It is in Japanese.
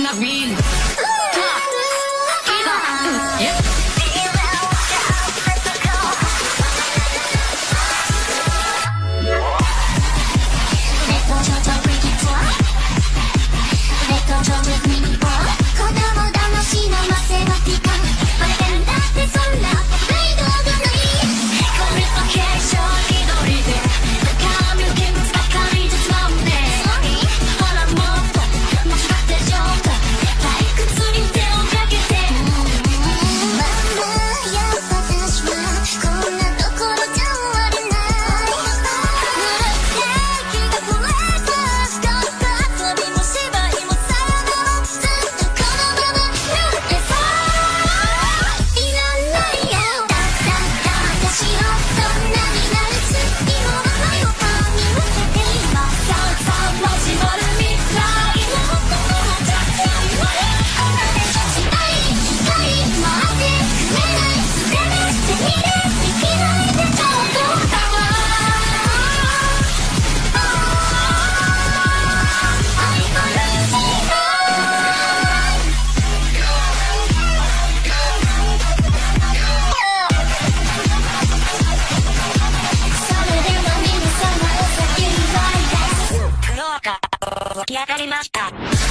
not me. 起き上がりました。